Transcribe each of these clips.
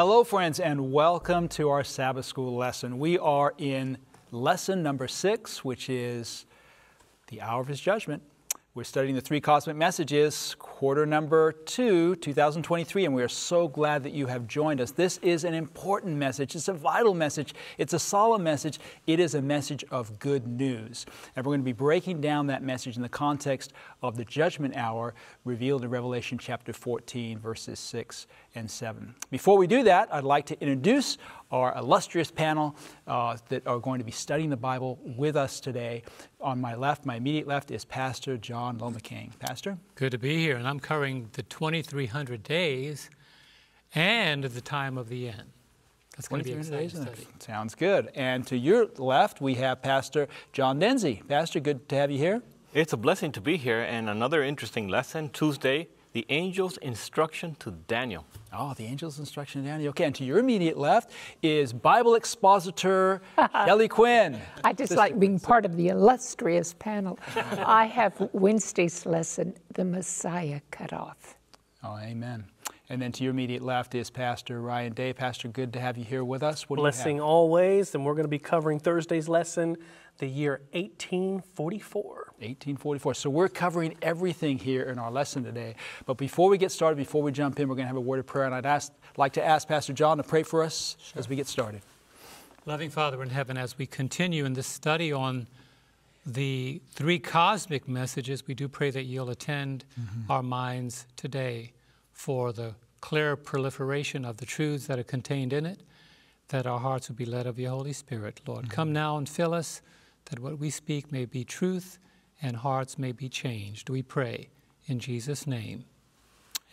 Hello, friends, and welcome to our Sabbath School lesson. We are in lesson number six, which is the hour of His judgment. We're studying the three cosmic messages, quarter number two, 2023, and we are so glad that you have joined us. This is an important message. It's a vital message. It's a solemn message. It is a message of good news. And we're going to be breaking down that message in the context of the judgment hour revealed in Revelation chapter 14, verses 6 and 7. Before we do that, I'd like to introduce our illustrious panel uh, that are going to be studying the Bible with us today. On my left, my immediate left, is Pastor John Lomacang. Pastor? Good to be here, and I'm covering the 2,300 days and the time of the end. That's going to be an exciting study. Sounds good. And to your left, we have Pastor John Dinzey. Pastor, good to have you here. It's a blessing to be here, and another interesting lesson Tuesday the angel's instruction to Daniel. Oh, the angel's instruction to Daniel. Okay, and to your immediate left is Bible expositor Kelly Quinn. I just like being part of the illustrious panel. I have Wednesday's lesson, The Messiah Cut Off. Oh, amen. And then to your immediate left is Pastor Ryan Day. Pastor, good to have you here with us. What Blessing always, and we're going to be covering Thursday's lesson, the year 1844. 1844. So we're covering everything here in our lesson today. But before we get started, before we jump in, we're going to have a word of prayer, and I'd ask, like to ask Pastor John to pray for us sure. as we get started. Loving Father in heaven, as we continue in this study on the three cosmic messages, we do pray that you'll attend mm-hmm. our minds today for the clear proliferation of the truths that are contained in it, that our hearts will be led of your Holy Spirit. Lord, mm-hmm. come now and fill us, that what we speak may be truth and hearts may be changed. We pray in Jesus' name.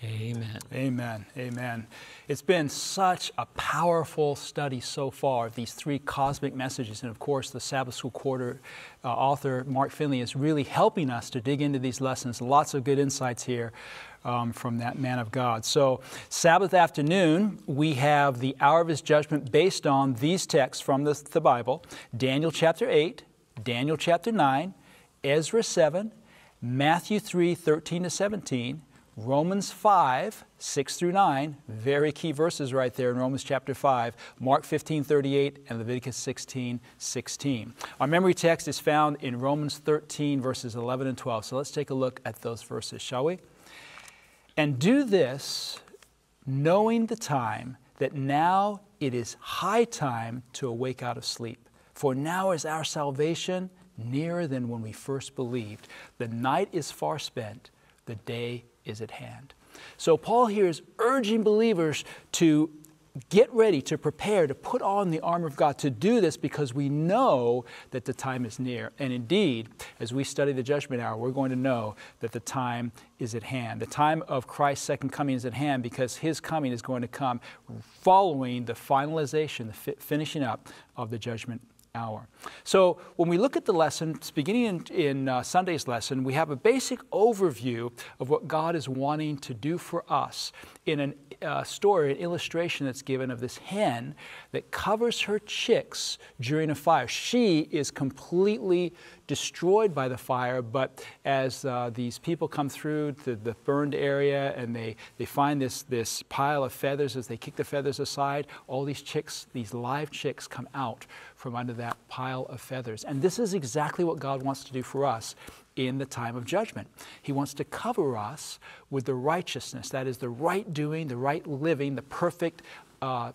Amen. Amen. Amen. It's been such a powerful study so far of these three cosmic messages. And of course, the Sabbath School Quarter uh, author, Mark Finley, is really helping us to dig into these lessons. Lots of good insights here um, from that man of God. So, Sabbath afternoon, we have the hour of his judgment based on these texts from the, the Bible Daniel chapter 8, Daniel chapter 9, Ezra 7, Matthew 3, 13 to 17, Romans 5, 6 through 9, very key verses right there in Romans chapter 5, Mark 15, 38, and Leviticus 16, 16. Our memory text is found in Romans 13, verses 11 and 12. So let's take a look at those verses, shall we? And do this knowing the time that now it is high time to awake out of sleep. For now is our salvation nearer than when we first believed. The night is far spent, the day is at hand. So, Paul here is urging believers to get ready, to prepare, to put on the armor of God, to do this because we know that the time is near. And indeed, as we study the judgment hour, we're going to know that the time is at hand. The time of Christ's second coming is at hand because his coming is going to come following the finalization, the finishing up of the judgment hour. So when we look at the lesson, beginning in, in uh, Sunday's lesson, we have a basic overview of what God is wanting to do for us in a uh, story, an illustration that's given of this hen that covers her chicks during a fire. She is completely destroyed by the fire, but as uh, these people come through to the burned area and they, they find this, this pile of feathers, as they kick the feathers aside, all these chicks, these live chicks, come out from under that pile of feathers. And this is exactly what God wants to do for us in the time of judgment. He wants to cover us with the righteousness, that is, the right doing, the right living, the perfect uh,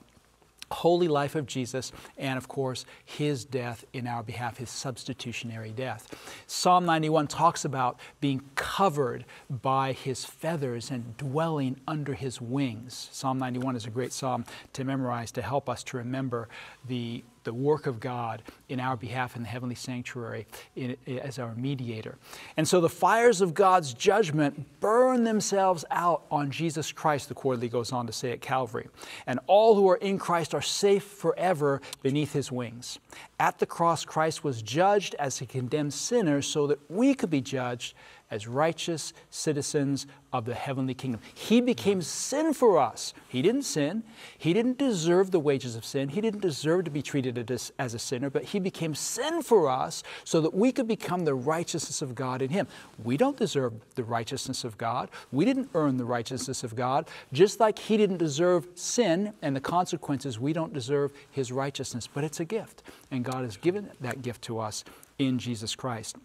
holy life of Jesus, and of course, his death in our behalf, his substitutionary death. Psalm 91 talks about being covered by his feathers and dwelling under his wings. Psalm 91 is a great psalm to memorize to help us to remember the the work of God in our behalf in the heavenly sanctuary in, as our mediator. And so the fires of God's judgment burn themselves out on Jesus Christ, the quarterly goes on to say at Calvary. And all who are in Christ are safe forever beneath his wings. At the cross, Christ was judged as a condemned sinner so that we could be judged as righteous citizens of the heavenly kingdom. He became sin for us. He didn't sin. He didn't deserve the wages of sin. He didn't deserve to be treated as, a sinner, but He became sin for us so that we could become the righteousness of God in Him. We don't deserve the righteousness of God. We didn't earn the righteousness of God. Just like He didn't deserve sin and the consequences, we don't deserve His righteousness. But it's a gift, and God has given that gift to us in Jesus Christ.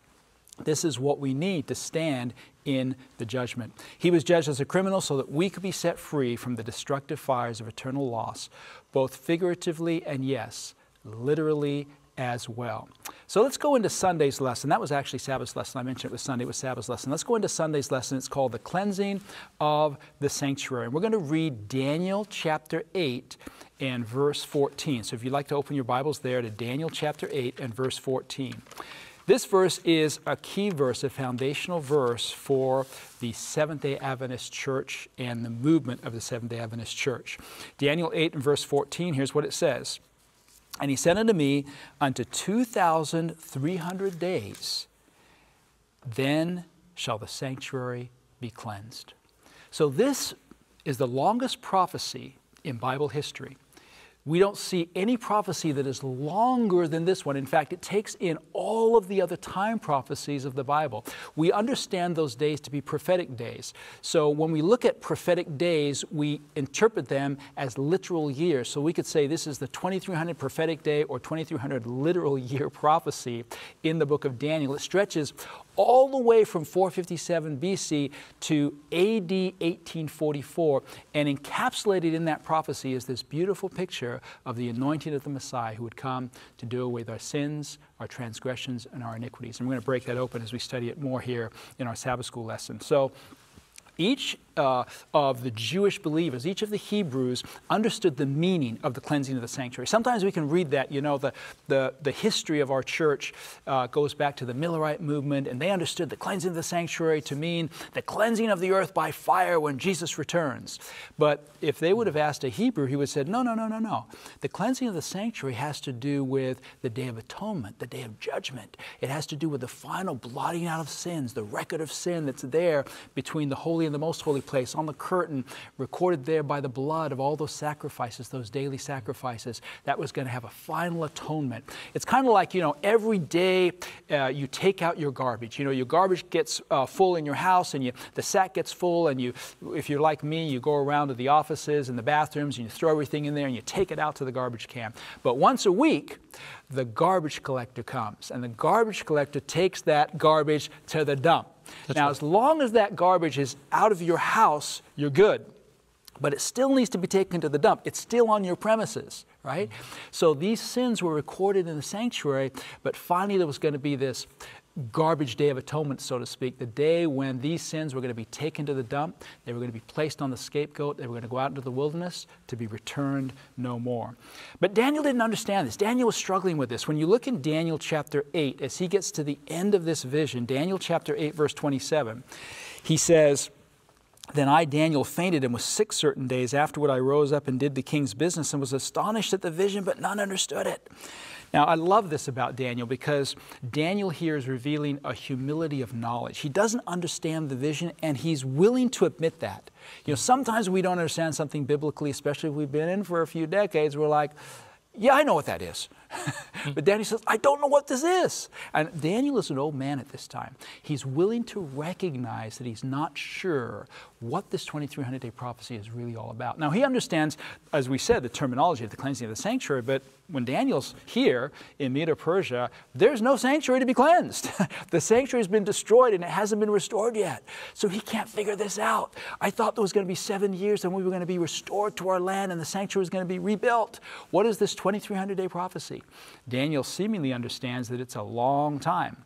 This is what we need to stand in the judgment. He was judged as a criminal so that we could be set free from the destructive fires of eternal loss, both figuratively and, yes, literally as well. So let's go into Sunday's lesson. That was actually Sabbath's lesson. I mentioned it was Sunday, it was Sabbath's lesson. Let's go into Sunday's lesson. It's called The Cleansing of the Sanctuary. And we're going to read Daniel chapter 8 and verse 14. So if you'd like to open your Bibles there to Daniel chapter 8 and verse 14. This verse is a key verse, a foundational verse for the Seventh day Adventist Church and the movement of the Seventh day Adventist Church. Daniel 8 and verse 14, here's what it says And he said unto me, Unto 2,300 days, then shall the sanctuary be cleansed. So, this is the longest prophecy in Bible history. We don't see any prophecy that is longer than this one. In fact, it takes in all of the other time prophecies of the Bible. We understand those days to be prophetic days. So when we look at prophetic days, we interpret them as literal years. So we could say this is the 2300 prophetic day or 2300 literal year prophecy in the book of Daniel. It stretches all the way from 457 BC to AD 1844. And encapsulated in that prophecy is this beautiful picture of the anointing of the Messiah who would come to do away with our sins, our transgressions, and our iniquities. And we're going to break that open as we study it more here in our Sabbath school lesson. So, each uh, of the Jewish believers, each of the Hebrews understood the meaning of the cleansing of the sanctuary. Sometimes we can read that, you know, the, the, the history of our church uh, goes back to the Millerite movement, and they understood the cleansing of the sanctuary to mean the cleansing of the earth by fire when Jesus returns. But if they would have asked a Hebrew, he would have said, no, no, no, no, no. The cleansing of the sanctuary has to do with the Day of Atonement, the Day of Judgment. It has to do with the final blotting out of sins, the record of sin that's there between the holy and the most holy place on the curtain, recorded there by the blood of all those sacrifices, those daily sacrifices, that was going to have a final atonement. It's kind of like, you know, every day uh, you take out your garbage. You know, your garbage gets uh, full in your house and you, the sack gets full, and you, if you're like me, you go around to the offices and the bathrooms and you throw everything in there and you take it out to the garbage can. But once a week, the garbage collector comes and the garbage collector takes that garbage to the dump. That's now, right. as long as that garbage is out of your house, you're good. But it still needs to be taken to the dump. It's still on your premises, right? Mm-hmm. So these sins were recorded in the sanctuary, but finally there was going to be this garbage day of atonement, so to speak, the day when these sins were going to be taken to the dump, they were going to be placed on the scapegoat, they were going to go out into the wilderness to be returned no more. But Daniel didn't understand this. Daniel was struggling with this. When you look in Daniel chapter 8, as he gets to the end of this vision, Daniel chapter 8, verse 27, he says, then I, Daniel, fainted and was sick certain days. Afterward, I rose up and did the king's business and was astonished at the vision, but none understood it. Now, I love this about Daniel because Daniel here is revealing a humility of knowledge. He doesn't understand the vision and he's willing to admit that. You know, sometimes we don't understand something biblically, especially if we've been in for a few decades. We're like, yeah, I know what that is. but Daniel says, I don't know what this is. And Daniel is an old man at this time. He's willing to recognize that he's not sure what this 2300 day prophecy is really all about. Now, he understands, as we said, the terminology of the cleansing of the sanctuary, but when Daniel's here in Medo Persia, there's no sanctuary to be cleansed. the sanctuary has been destroyed and it hasn't been restored yet. So he can't figure this out. I thought there was going to be seven years and we were going to be restored to our land and the sanctuary was going to be rebuilt. What is this 2300 day prophecy? Daniel seemingly understands that it's a long time.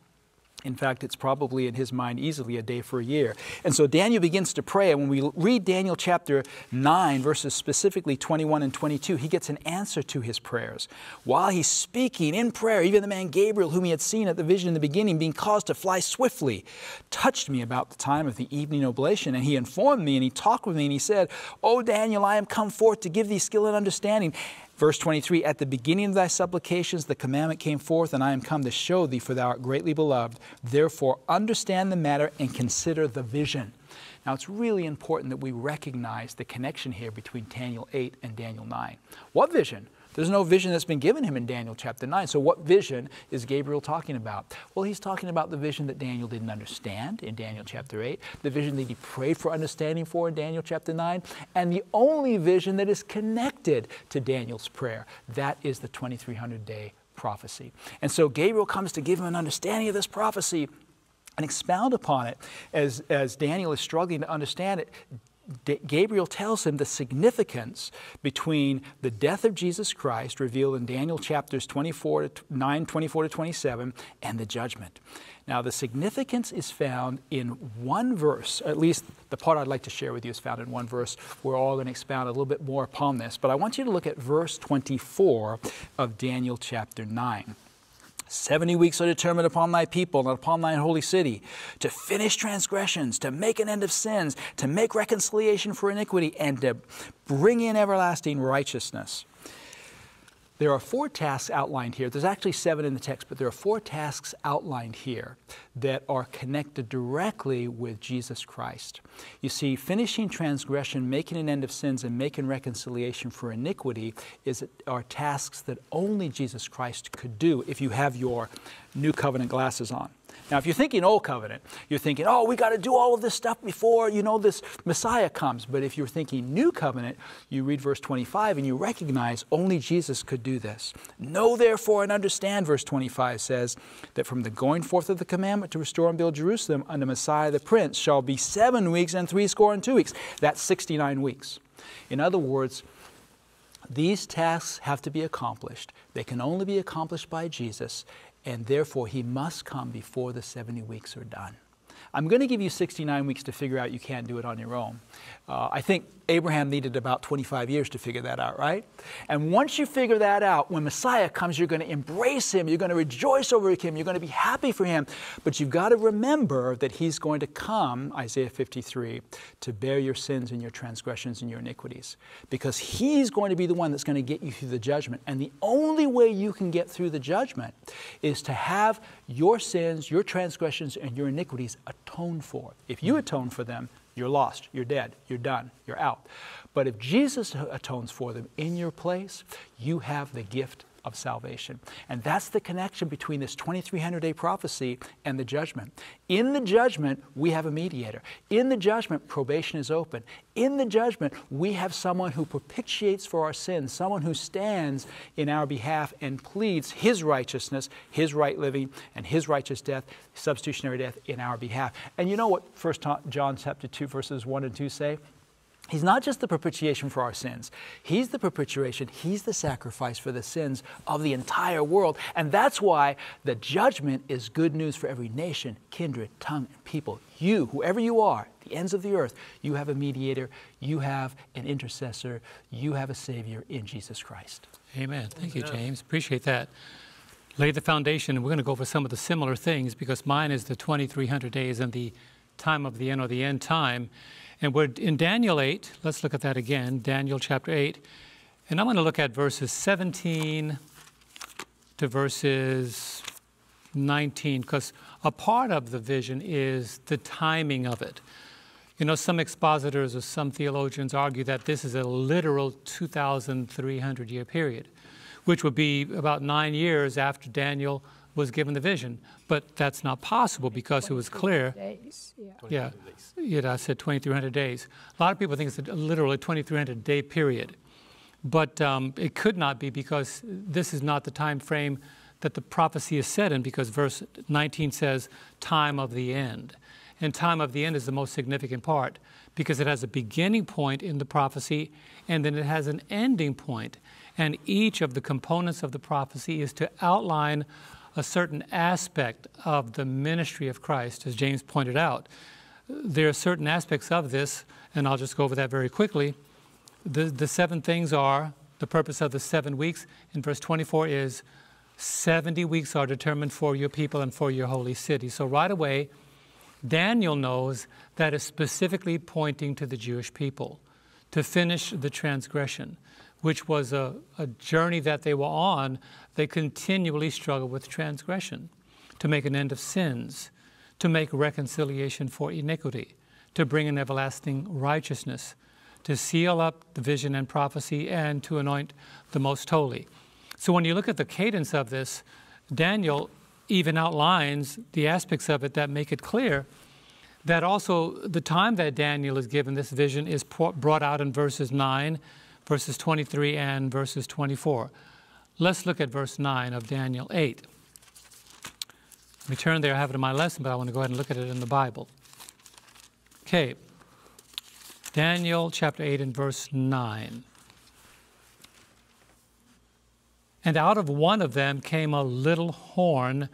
In fact, it's probably in his mind easily a day for a year. And so Daniel begins to pray. And when we read Daniel chapter 9, verses specifically 21 and 22, he gets an answer to his prayers. While he's speaking in prayer, even the man Gabriel, whom he had seen at the vision in the beginning, being caused to fly swiftly, touched me about the time of the evening oblation. And he informed me and he talked with me and he said, O Daniel, I am come forth to give thee skill and understanding Verse 23 At the beginning of thy supplications, the commandment came forth, and I am come to show thee, for thou art greatly beloved. Therefore, understand the matter and consider the vision. Now, it's really important that we recognize the connection here between Daniel 8 and Daniel 9. What vision? There's no vision that's been given him in Daniel chapter 9. So, what vision is Gabriel talking about? Well, he's talking about the vision that Daniel didn't understand in Daniel chapter 8, the vision that he prayed for understanding for in Daniel chapter 9, and the only vision that is connected to Daniel's prayer. That is the 2300 day prophecy. And so, Gabriel comes to give him an understanding of this prophecy and expound upon it as, as Daniel is struggling to understand it. Gabriel tells him the significance between the death of Jesus Christ, revealed in Daniel chapters 24 to 9, 24 to 27, and the judgment. Now, the significance is found in one verse, at least the part I'd like to share with you is found in one verse. We're all going to expound a little bit more upon this, but I want you to look at verse 24 of Daniel chapter 9. Seventy weeks are determined upon thy people and upon thine holy city, to finish transgressions, to make an end of sins, to make reconciliation for iniquity, and to bring in everlasting righteousness. There are four tasks outlined here. There's actually seven in the text, but there are four tasks outlined here that are connected directly with Jesus Christ. You see, finishing transgression, making an end of sins, and making reconciliation for iniquity is, are tasks that only Jesus Christ could do if you have your new covenant glasses on. Now, if you're thinking Old Covenant, you're thinking, oh, we got to do all of this stuff before, you know, this Messiah comes. But if you're thinking New Covenant, you read verse 25 and you recognize only Jesus could do this. Know therefore and understand, verse 25 says, that from the going forth of the commandment to restore and build Jerusalem unto Messiah the Prince shall be seven weeks and three score and two weeks. That's 69 weeks. In other words, these tasks have to be accomplished. They can only be accomplished by Jesus, and therefore he must come before the 70 weeks are done. I'm going to give you 69 weeks to figure out you can't do it on your own. Uh, I think Abraham needed about 25 years to figure that out, right? And once you figure that out, when Messiah comes, you're going to embrace him, you're going to rejoice over him, you're going to be happy for him. But you've got to remember that he's going to come, Isaiah 53, to bear your sins and your transgressions and your iniquities. Because he's going to be the one that's going to get you through the judgment. And the only way you can get through the judgment is to have your sins, your transgressions, and your iniquities atoned for. If you atone for them, you're lost, you're dead, you're done, you're out. But if Jesus atones for them in your place, you have the gift of salvation. And that's the connection between this 2300 day prophecy and the judgment. In the judgment, we have a mediator. In the judgment, probation is open. In the judgment, we have someone who propitiates for our sins, someone who stands in our behalf and pleads his righteousness, his right living, and his righteous death, substitutionary death in our behalf. And you know what 1 John chapter 2 verses 1 and 2 say? He's not just the propitiation for our sins. He's the propitiation. He's the sacrifice for the sins of the entire world. And that's why the judgment is good news for every nation, kindred, tongue, and people. You, whoever you are, the ends of the earth, you have a mediator, you have an intercessor, you have a Savior in Jesus Christ. Amen. Thank you, James. Appreciate that. Lay the foundation, and we're going to go over some of the similar things because mine is the 2300 days and the time of the end or the end time. And we're in Daniel 8. Let's look at that again, Daniel chapter 8. And I'm going to look at verses 17 to verses 19, because a part of the vision is the timing of it. You know, some expositors or some theologians argue that this is a literal 2,300 year period, which would be about nine years after Daniel was given the vision. But that's not possible because it was clear. Days, yeah. Yeah, yeah, I said 2,300 days. A lot of people think it's a literally 2,300 day period, but um, it could not be because this is not the time frame that the prophecy is set in. Because verse 19 says time of the end, and time of the end is the most significant part because it has a beginning point in the prophecy, and then it has an ending point. point, and each of the components of the prophecy is to outline a certain aspect of the ministry of Christ, as James pointed out. There are certain aspects of this, and I'll just go over that very quickly. The, the seven things are the purpose of the seven weeks in verse 24 is 70 weeks are determined for your people and for your holy city. So, right away, Daniel knows that is specifically pointing to the Jewish people to finish the transgression. Which was a, a journey that they were on, they continually struggled with transgression to make an end of sins, to make reconciliation for iniquity, to bring an everlasting righteousness, to seal up the vision and prophecy, and to anoint the most holy. So when you look at the cadence of this, Daniel even outlines the aspects of it that make it clear that also the time that Daniel is given this vision is brought out in verses 9, verses 23, and verses 24. Let's look at verse 9 of Daniel 8. Let me turn there. I have it in my lesson, but I want to go ahead and look at it in the Bible. Okay. Daniel chapter 8 and verse 9. And out of one of them came a little horn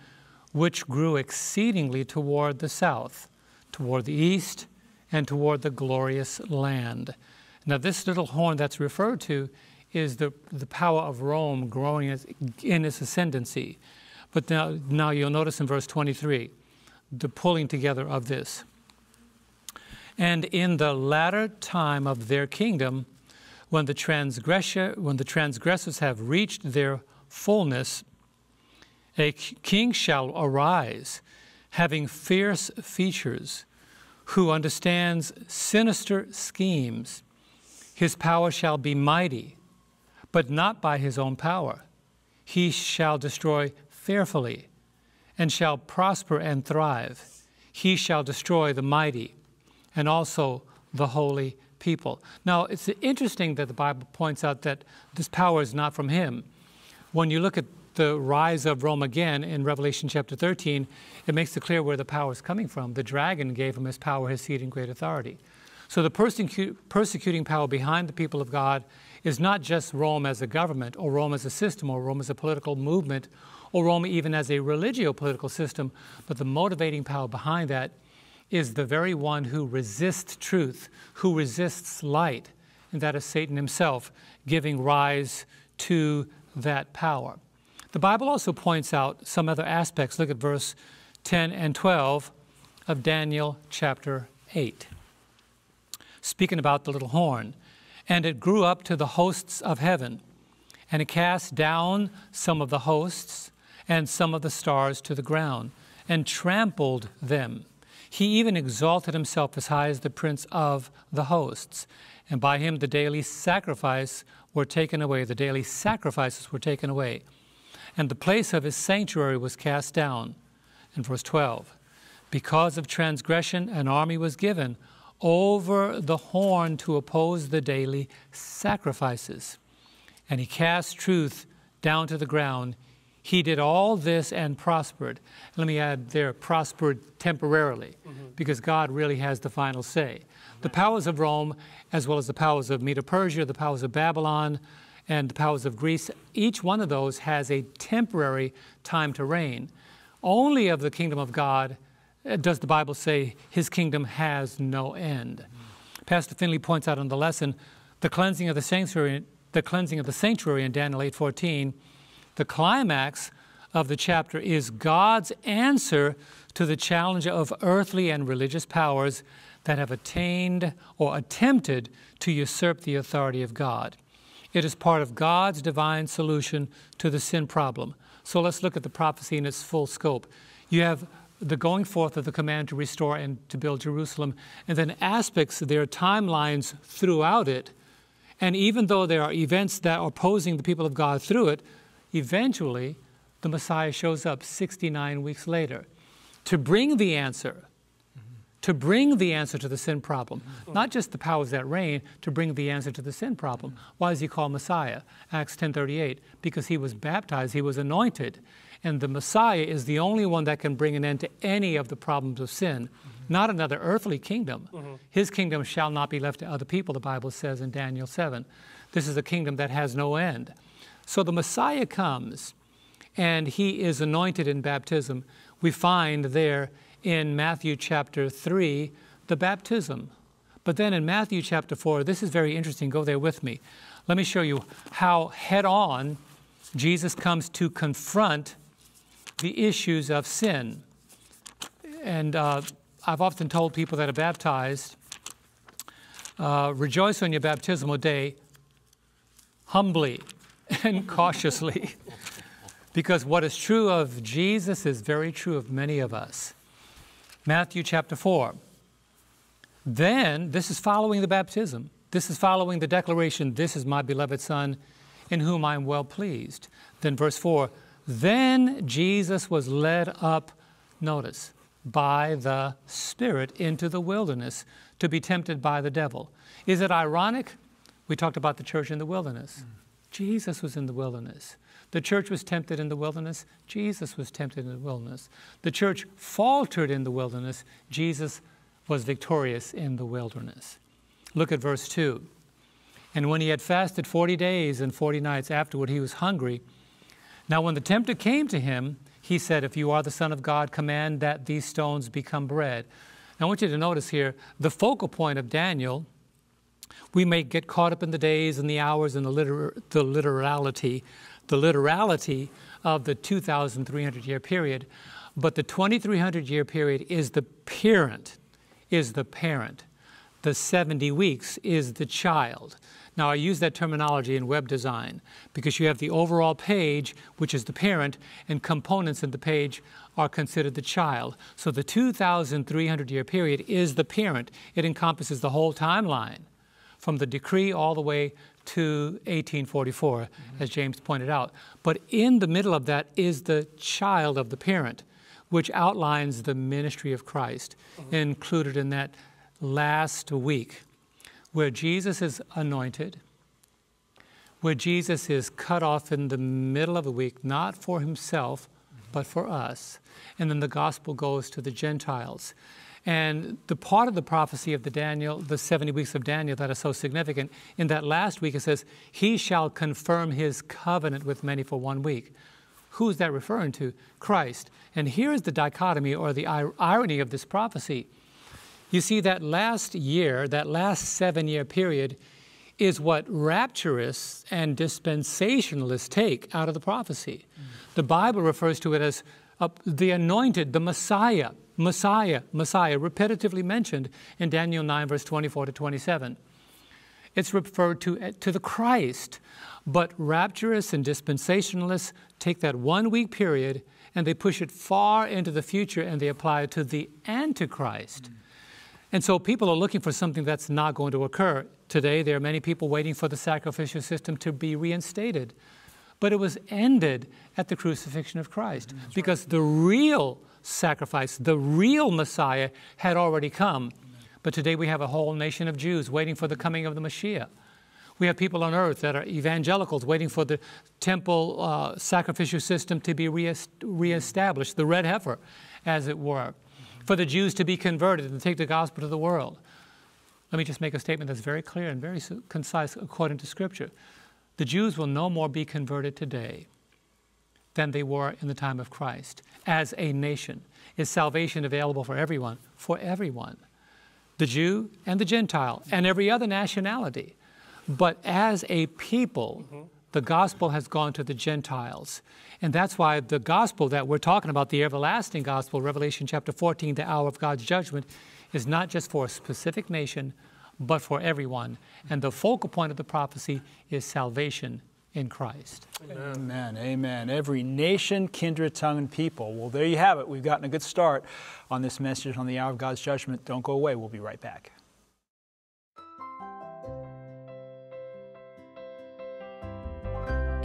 which grew exceedingly toward the south toward the east, and toward the glorious land. Now, this little horn that's referred to is the, the power of Rome growing in its ascendancy. But now, now you'll notice in verse 23 the pulling together of this. And in the latter time of their kingdom, when the, transgressor, when the transgressors have reached their fullness, a king shall arise having fierce features, who understands sinister schemes. His power shall be mighty, but not by his own power. He shall destroy fearfully, and shall prosper and thrive. He shall destroy the mighty, and also the holy people. Now, it's interesting that the Bible points out that this power is not from him. When you look at the rise of Rome again in Revelation chapter 13, it makes it clear where the power is coming from. The dragon gave him his power, his seat, and great authority. So the persecu- persecuting power behind the people of God is not just Rome as a government, or Rome as a system, or Rome as a political movement, or Rome even as a religio political system, but the motivating power behind that is the very one who resists truth, who resists light, and that is Satan himself, giving rise to that power. The Bible also points out some other aspects. Look at verse 10 and 12 of Daniel chapter 8. Speaking about the little horn, and it grew up to the hosts of heaven, and it cast down some of the hosts and some of the stars to the ground, and trampled them. He even exalted himself as high as the prince of the hosts, and by him the daily sacrifice were taken away. The daily sacrifices were taken away and the place of his sanctuary was cast down. In verse 12, because of transgression, an army was given over the horn to oppose the daily sacrifices. And he cast truth down to the ground. He did all this and prospered. Let me add there, prospered temporarily, mm-hmm. because God really has the final say. The powers of Rome, as well as the powers of Medo Persia, the powers of Babylon, and the powers of Greece, each one of those has a temporary time to reign. Only of the kingdom of God does the Bible say his kingdom has no end. Mm. Pastor Finley points out in the lesson the cleansing of the sanctuary, the cleansing of the sanctuary in Daniel 8:14. The climax of the chapter is God's answer to the challenge of earthly and religious powers that have attained or attempted to usurp the authority of God. It is part of God's divine solution to the sin problem. So let's look at the prophecy in its full scope. You have the going forth of the command to restore and to build Jerusalem, and then aspects, there are timelines throughout it. And even though there are events that are opposing the people of God through it, eventually the Messiah shows up 69 weeks later to bring the answer to bring the answer to the sin problem. Not just the powers that reign, to bring the answer to the sin problem. Why is he called Messiah? Acts 10:38, because he was baptized, he was anointed. And the Messiah is the only one that can bring an end to any of the problems of sin, mm-hmm. not another earthly kingdom. Mm-hmm. His kingdom shall not be left to other people, the Bible says in Daniel 7. This is a kingdom that has no end. So the Messiah comes, and he is anointed in baptism. We find there in Matthew chapter 3 the baptism. But then in Matthew chapter 4, this is very interesting. Go there with me. Let me show you how head on Jesus comes to confront the issues of sin. And uh, I've often told people that are baptized uh, rejoice on your baptismal day humbly and cautiously. because what is true of Jesus is very true of many of us. Matthew chapter 4. Then, this is following the baptism. This is following the declaration, This is my beloved Son, in whom I am well pleased. Then, verse 4 Then Jesus was led up, notice, by the Spirit into the wilderness to be tempted by the devil. Is it ironic? We talked about the church in the wilderness. Mm. Jesus was in the wilderness. The church was tempted in the wilderness. Jesus was tempted in the wilderness. The church faltered in the wilderness. Jesus was victorious in the wilderness. Look at verse 2. And when he had fasted 40 days and 40 nights afterward, he was hungry. Now, when the tempter came to him, he said, If you are the Son of God, command that these stones become bread. Now, I want you to notice here the focal point of Daniel. We may get caught up in the days and the hours and the, liter- the literality, the literality of the 2,300 year period, but the 2,300 year period is the parent, is the parent. The 70 weeks is the child. Now, I use that terminology in web design because you have the overall page, which is the parent, and components in the page are considered the child. So the 2,300 year period is the parent. It encompasses the whole timeline from the decree all the way to 1844, mm-hmm. as James pointed out. But in the middle of that is the child of the parent, which outlines the ministry of Christ, mm-hmm. included in that last week where Jesus is anointed, where Jesus is cut off in the middle of the week, not for himself, but for us. And then the gospel goes to the Gentiles. And the part of the prophecy of the Daniel, the 70 weeks of Daniel that is so significant, in that last week it says, He shall confirm his covenant with many for one week. Who's that referring to? Christ. And here is the dichotomy or the irony of this prophecy. You see, that last year, that last seven year period, is what rapturists and dispensationalists take out of the prophecy. Mm. The Bible refers to it as uh, the anointed, the Messiah, Messiah, Messiah, repetitively mentioned in Daniel 9, verse 24 to 27. It's referred to, uh, to the Christ. But rapturists and dispensationalists take that one week period and they push it far into the future and they apply it to the Antichrist. Mm. And so people are looking for something that's not going to occur. Today, there are many people waiting for the sacrificial system to be reinstated. But it was ended at the crucifixion of Christ mm-hmm. because right. the real sacrifice, the real Messiah, had already come. But today we have a whole nation of Jews waiting for the coming of the Messiah. We have people on earth that are evangelicals waiting for the temple uh, sacrificial system to be reestablished, the red heifer, as it were for the Jews to be converted and take the gospel to the world. Let me just make a statement that's very clear and very concise according to Scripture. The Jews will no more be converted today than they were in the time of Christ. As a nation, is salvation available for everyone? For everyone. The Jew and the Gentile and every other nationality. But as a people, mm-hmm the gospel has gone to the Gentiles. And that's why the gospel that we're talking about, the everlasting gospel, Revelation chapter 14, the hour of God's judgment, is not just for a specific nation, but for everyone. And the focal point of the prophecy is salvation in Christ. Amen. Amen. Every nation, kindred, tongue, and people. Well, there you have it. We've gotten a good start on this message on the hour of God's judgment. Don't go away. We'll be right back.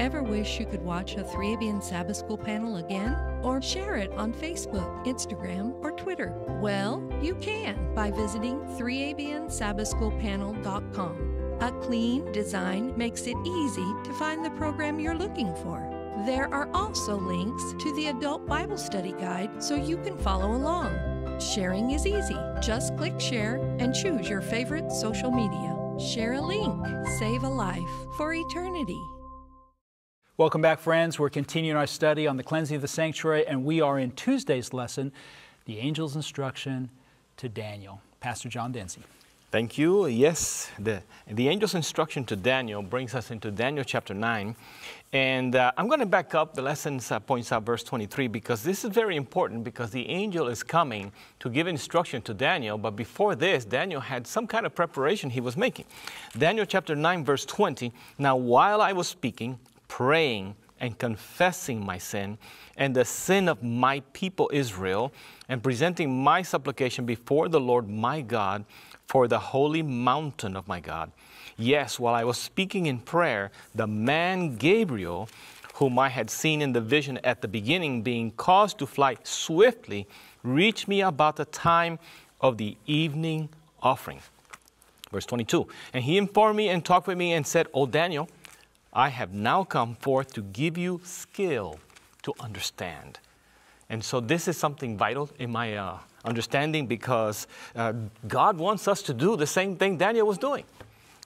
Ever wish you could watch a 3ABN Sabbath School panel again? Or share it on Facebook, Instagram, or Twitter? Well, you can by visiting 3abnsabbathschoolpanel.com. A clean design makes it easy to find the program you're looking for. There are also links to the Adult Bible Study Guide so you can follow along. Sharing is easy. Just click share and choose your favorite social media. Share a link, save a life for eternity. Welcome back, friends. We're continuing our study on the cleansing of the sanctuary, and we are in Tuesday's lesson, the angel's instruction to Daniel. Pastor John Dinzey. Thank you. Yes, the, the angel's instruction to Daniel brings us into Daniel chapter 9. And uh, I'm going to back up. The lesson uh, points out verse 23 because this is very important because the angel is coming to give instruction to Daniel. But before this, Daniel had some kind of preparation he was making. Daniel chapter 9, verse 20. Now, while I was speaking, praying, and confessing my sin and the sin of my people Israel, and presenting my supplication before the Lord my God for the holy mountain of my God. Yes, while I was speaking in prayer, the man Gabriel, whom I had seen in the vision at the beginning, being caused to fly swiftly, reached me about the time of the evening offering. Verse 22 And he informed me and talked with me and said, O Daniel, I have now come forth to give you skill to understand. And so this is something vital in my uh, understanding because uh, God wants us to do the same thing Daniel was doing.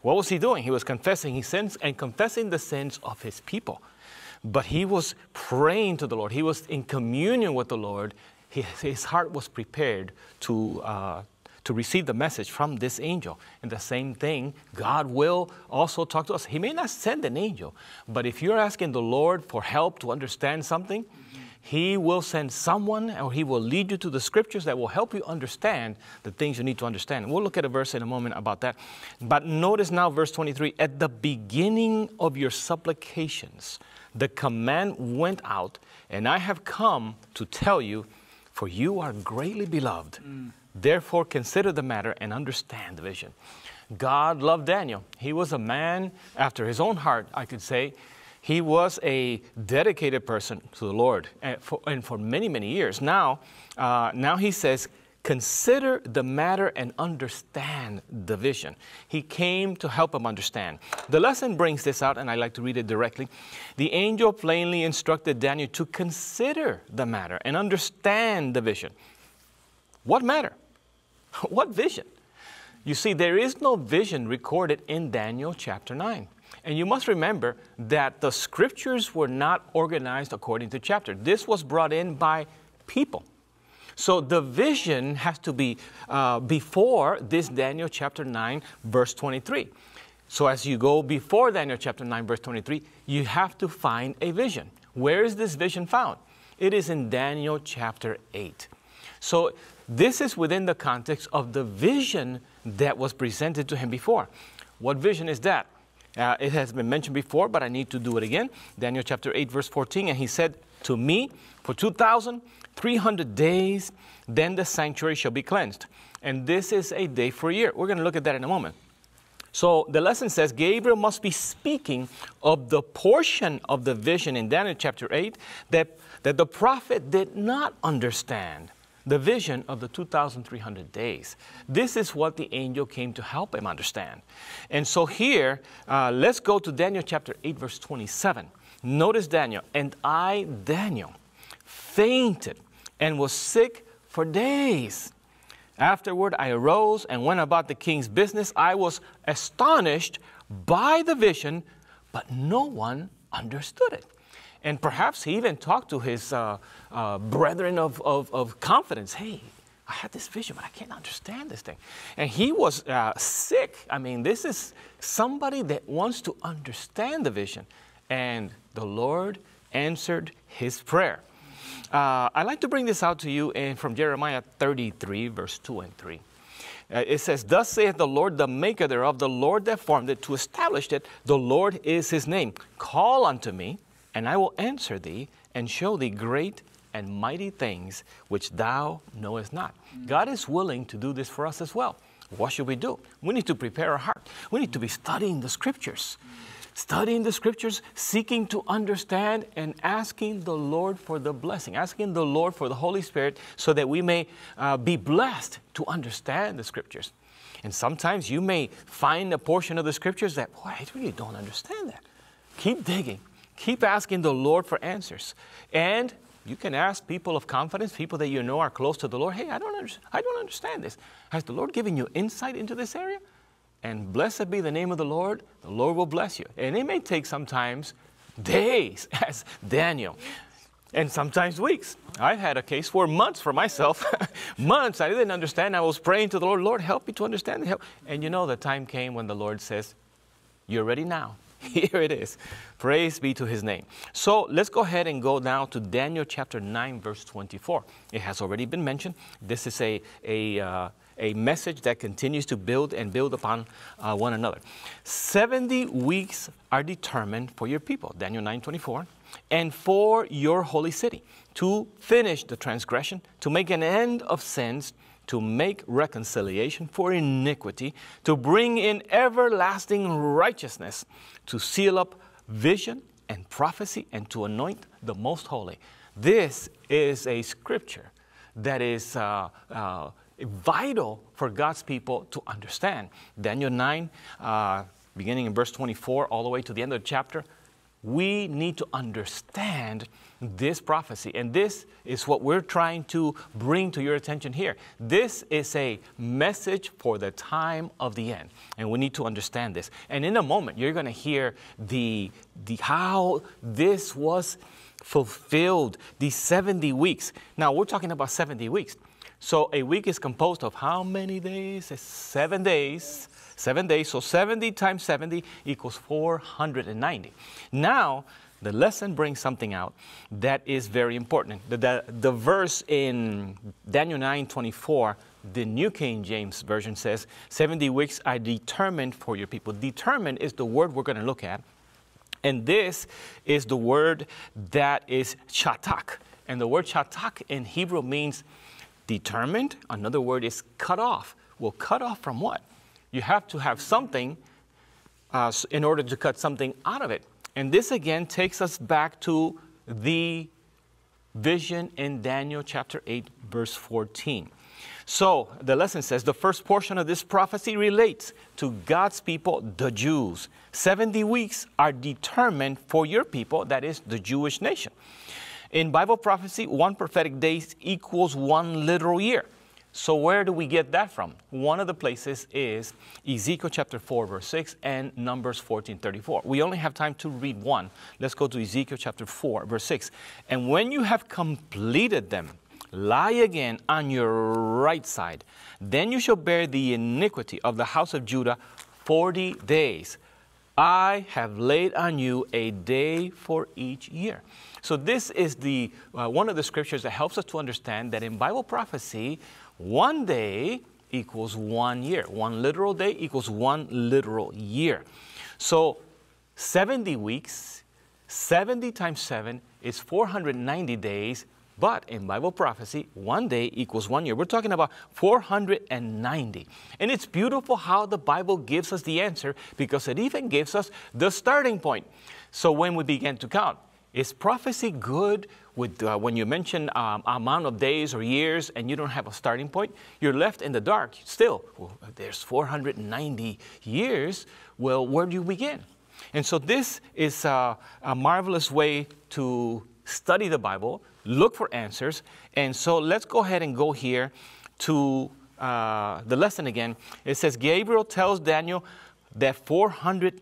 What was he doing? He was confessing his sins and confessing the sins of his people. But he was praying to the Lord. He was in communion with the Lord. His, his heart was prepared to, uh, to receive the message from this angel. And the same thing, God will also talk to us. He may not send an angel, but if you're asking the Lord for help to understand something, he will send someone or He will lead you to the scriptures that will help you understand the things you need to understand. We'll look at a verse in a moment about that. But notice now, verse 23 at the beginning of your supplications, the command went out, and I have come to tell you, for you are greatly beloved. Mm. Therefore, consider the matter and understand the vision. God loved Daniel. He was a man after his own heart, I could say. He was a dedicated person to the Lord and for, and for many, many years. Now, uh, now he says, consider the matter and understand the vision. He came to help him understand. The lesson brings this out, and I like to read it directly. The angel plainly instructed Daniel to consider the matter and understand the vision. What matter? What vision? You see, there is no vision recorded in Daniel chapter 9. And you must remember that the scriptures were not organized according to chapter. This was brought in by people. So the vision has to be uh, before this Daniel chapter 9, verse 23. So as you go before Daniel chapter 9, verse 23, you have to find a vision. Where is this vision found? It is in Daniel chapter 8. So this is within the context of the vision that was presented to him before. What vision is that? Uh, it has been mentioned before, but I need to do it again. Daniel chapter 8, verse 14. And he said to me, For 2,300 days, then the sanctuary shall be cleansed. And this is a day for a year. We're going to look at that in a moment. So the lesson says Gabriel must be speaking of the portion of the vision in Daniel chapter 8 that, that the prophet did not understand the vision of the 2,300 days. This is what the angel came to help him understand. And so here, uh, let's go to Daniel chapter 8, verse 27. Notice Daniel, and I, Daniel, fainted and was sick for days. Afterward, I arose and went about the king's business. I was astonished by the vision, but no one understood it. And perhaps he even talked to his uh, uh, brethren of, of, of, confidence. Hey, I had this vision, but I can't understand this thing. And he was uh, sick. I mean, this is somebody that wants to understand the vision. And the Lord answered his prayer. Uh, I'd like to bring this out to you in, from Jeremiah 33, verse 2 and 3. Uh, it says, Thus saith the Lord, the maker thereof, the Lord that formed it, to establish it, the Lord is his name. Call unto me, and I will answer thee and show thee great and mighty things which thou knowest not. God is willing to do this for us as well. What should we do? We need to prepare our heart. We need to be studying the scriptures. Studying the scriptures, seeking to understand, and asking the Lord for the blessing, asking the Lord for the Holy Spirit so that we may uh, be blessed to understand the scriptures. And sometimes you may find a portion of the scriptures that, boy, I really don't understand that. Keep digging, Keep asking the Lord for answers. And you can ask people of confidence, people that you know are close to the Lord, hey, I don't, under- I don't understand this. Has the Lord given you insight into this area? And blessed be the name of the Lord, the Lord will bless you. And it may take sometimes days, as Daniel. and sometimes weeks. I've had a case for months for myself. months I didn't understand. I was praying to the Lord, Lord, help me to understand. Help. And you know, the time came when the Lord says, You're ready now. Here it is. Praise be to his name. So let's go ahead and go now to Daniel chapter 9, verse 24. It has already been mentioned. This is a, a, uh, a message that continues to build and build upon uh, one another. 70 weeks are determined for your people, Daniel 9 24, and for your holy city to finish the transgression, to make an end of sins to make reconciliation for iniquity, to bring in everlasting righteousness, to seal up vision and prophecy, and to anoint the most holy. This is a scripture that is uh, uh, vital for God's people to understand. Daniel 9, uh, beginning in verse 24, all the way to the end of the chapter, we need to understand this prophecy. And this is what we're trying to bring to your attention here. This is a message for the time of the end. And we need to understand this. And in a moment, you're going to hear the, the, how this was fulfilled, these 70 weeks. Now, we're talking about 70 weeks. So a week is composed of how many days? Seven days. Seven days. So 70 times 70 equals 490. Now, the lesson brings something out that is very important. The, the, the verse in Daniel 9 24, the New King James Version says, 70 weeks are determined for your people. Determined is the word we're going to look at. And this is the word that is chatak. And the word chatak in Hebrew means determined. Another word is cut off. Well, cut off from what? You have to have something uh, in order to cut something out of it. And this again takes us back to the vision in Daniel chapter 8, verse 14. So the lesson says the first portion of this prophecy relates to God's people, the Jews. 70 weeks are determined for your people, that is the Jewish nation. In Bible prophecy, one prophetic day equals one literal year. So, where do we get that from? One of the places is Ezekiel chapter 4, verse 6, and Numbers 14, 34. We only have time to read one. Let's go to Ezekiel chapter 4, verse 6. And when you have completed them, lie again on your right side. Then you shall bear the iniquity of the house of Judah 40 days. I have laid on you a day for each year. So this is the uh, one of the scriptures that helps us to understand that in Bible prophecy, one day equals one year. One literal day equals one literal year. So 70 weeks, 70 times 7 is 490 days. But in Bible prophecy, one day equals one year. We're talking about 490. And it's beautiful how the Bible gives us the answer because it even gives us the starting point. So when we begin to count, is prophecy good with, uh, when you mention um, amount of days or years and you don't have a starting point? You're left in the dark still. Well, there's 490 years. Well, where do you begin? And so this is a, a marvelous way to study the Bible, look for answers. And so let's go ahead and go here to uh, the lesson again. It says Gabriel tells Daniel that 400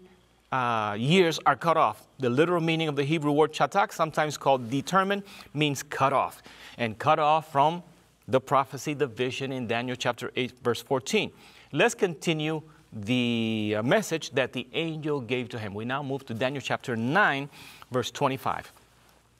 uh, years are cut off. The literal meaning of the Hebrew word chatak, sometimes called determined, means cut off. And cut off from the prophecy, the vision in Daniel chapter 8, verse 14. Let's continue the uh, message that the angel gave to him. We now move to Daniel chapter 9, verse 25.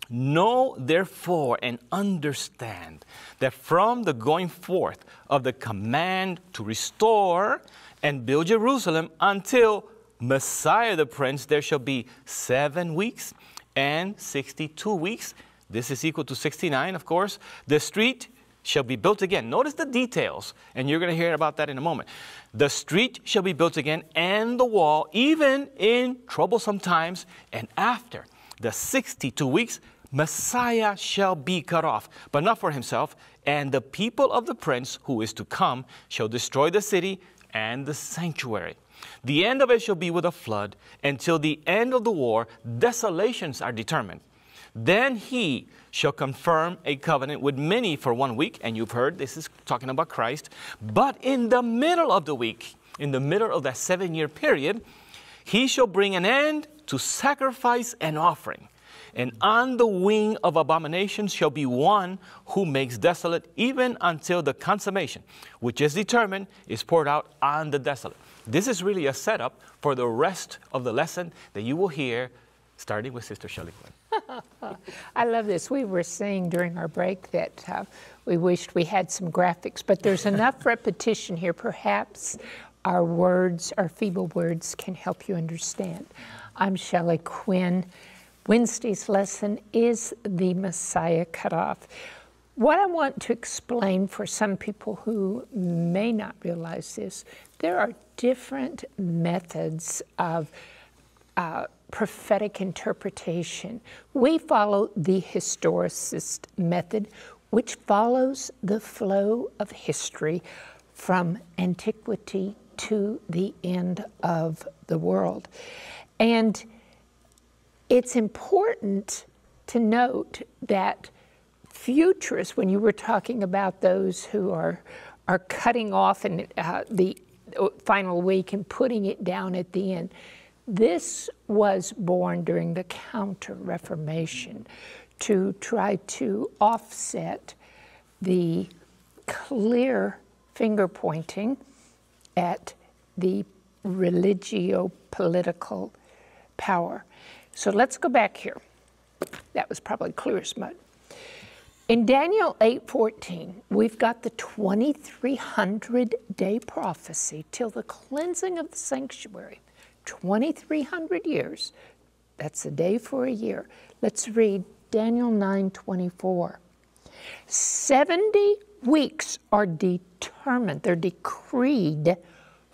Know therefore and understand that from the going forth of the command to restore and build Jerusalem until Messiah the Prince, there shall be seven weeks and 62 weeks. This is equal to 69, of course. The street shall be built again. Notice the details, and you're going to hear about that in a moment. The street shall be built again, and the wall, even in troublesome times, and after the 62 weeks, Messiah shall be cut off, but not for himself. And the people of the prince who is to come shall destroy the city and the sanctuary. The end of it shall be with a flood. Until the end of the war, desolations are determined. Then he shall confirm a covenant with many for one week. And you've heard this is talking about Christ. But in the middle of the week, in the middle of that seven year period, he shall bring an end to sacrifice and offering. And on the wing of abomination shall be one who makes desolate, even until the consummation, which is determined, is poured out on the desolate. This is really a setup for the rest of the lesson that you will hear starting with Sister Shelley Quinn. I love this. We were saying during our break that uh, we wished we had some graphics, but there's enough repetition here. Perhaps our words, our feeble words, can help you understand. I'm Shelley Quinn. Wednesday's lesson is the Messiah cut off. What I want to explain for some people who may not realize this, there are different methods of uh, prophetic interpretation. We follow the historicist method, which follows the flow of history from antiquity to the end of the world. And it's important to note that futurists, when you were talking about those who are, are cutting off in uh, the uh, final week and putting it down at the end, this was born during the Counter Reformation to try to offset the clear finger pointing at the religio political power. So let's go back here. That was probably clear as mud. In Daniel 8:14, we've got the 2300 day prophecy till the cleansing of the sanctuary. 2300 years. That's a day for a year. Let's read Daniel 9:24. 70 weeks are determined, they're decreed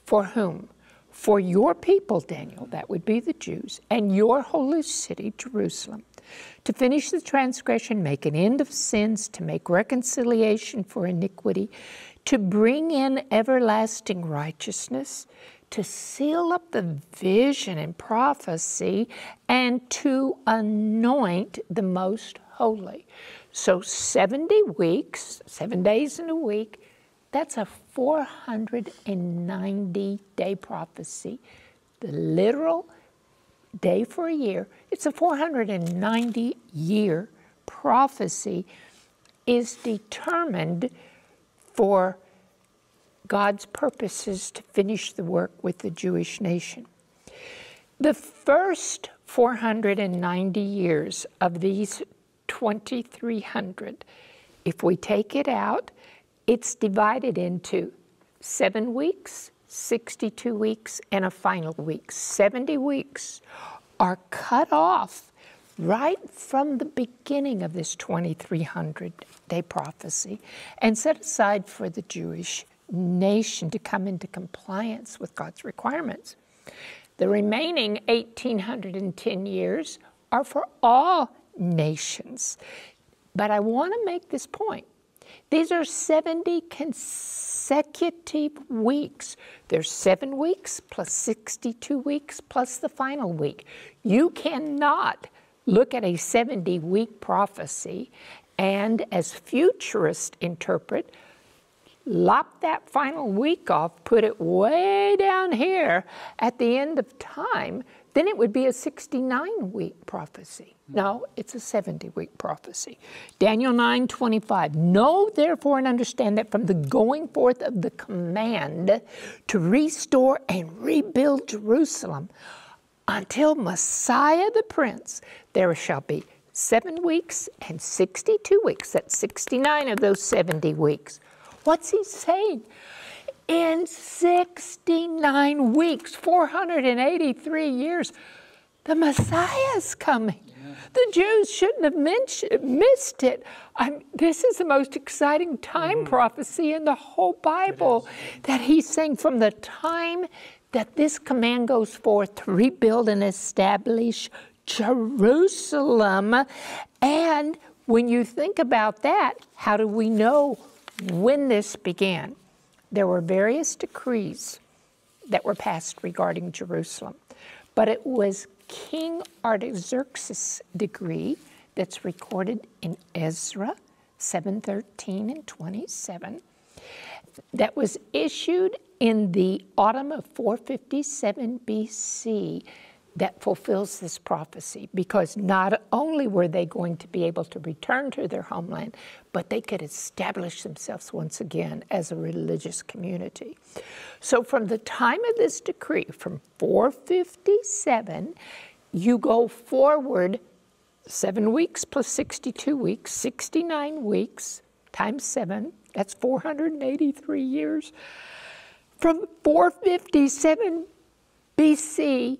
for whom? For your people, Daniel, that would be the Jews, and your holy city, Jerusalem, to finish the transgression, make an end of sins, to make reconciliation for iniquity, to bring in everlasting righteousness, to seal up the vision and prophecy, and to anoint the most holy. So 70 weeks, seven days in a week, that's a 490 day prophecy. The literal day for a year, it's a 490 year prophecy, is determined for God's purposes to finish the work with the Jewish nation. The first 490 years of these 2300, if we take it out, it's divided into seven weeks, 62 weeks, and a final week. 70 weeks are cut off right from the beginning of this 2300 day prophecy and set aside for the Jewish nation to come into compliance with God's requirements. The remaining 1810 years are for all nations. But I want to make this point. These are 70 consecutive weeks. There's seven weeks plus 62 weeks plus the final week. You cannot look at a 70 week prophecy and, as futurists interpret, lop that final week off, put it way down here at the end of time, then it would be a 69 week prophecy. No, it's a 70 week prophecy. Daniel 9 25. Know therefore and understand that from the going forth of the command to restore and rebuild Jerusalem until Messiah the Prince, there shall be seven weeks and 62 weeks. That's 69 of those 70 weeks. What's he saying? In 69 weeks, 483 years, the Messiah is coming. The Jews shouldn't have missed it. I'm, this is the most exciting time mm-hmm. prophecy in the whole Bible that he's saying from the time that this command goes forth to rebuild and establish Jerusalem. And when you think about that, how do we know when this began? There were various decrees that were passed regarding Jerusalem, but it was King Artaxerxes' decree that's recorded in Ezra 713 and 27 that was issued in the autumn of 457 BC that fulfills this prophecy because not only were they going to be able to return to their homeland, but they could establish themselves once again as a religious community. So, from the time of this decree, from 457, you go forward seven weeks plus 62 weeks, 69 weeks times seven, that's 483 years. From 457 BC,